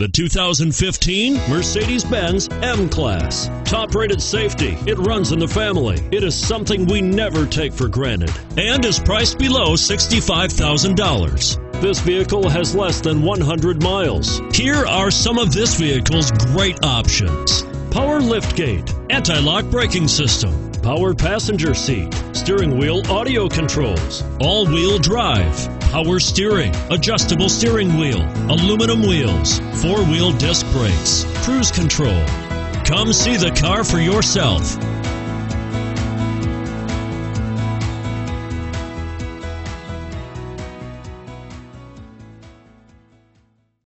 The 2015 Mercedes Benz M Class. Top rated safety, it runs in the family. It is something we never take for granted and is priced below $65,000. This vehicle has less than 100 miles. Here are some of this vehicle's great options power liftgate, anti lock braking system, power passenger seat, steering wheel audio controls, all wheel drive power steering, adjustable steering wheel, aluminum wheels, four wheel disc brakes, cruise control. Come see the car for yourself.